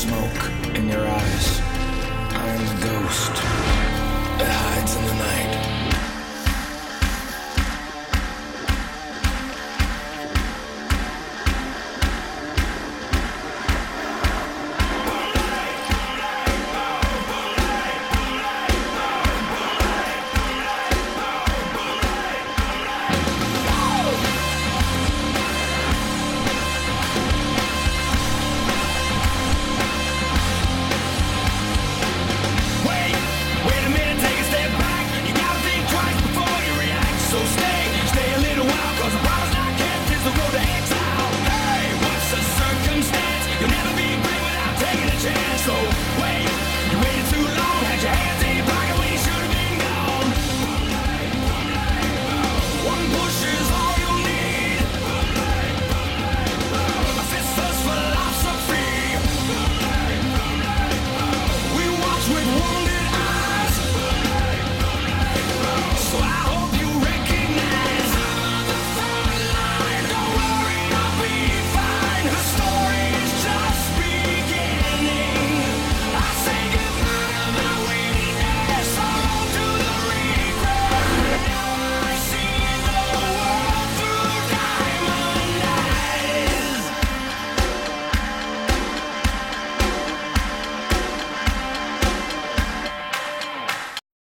smoke in your eyes. I am the ghost that hides in the night.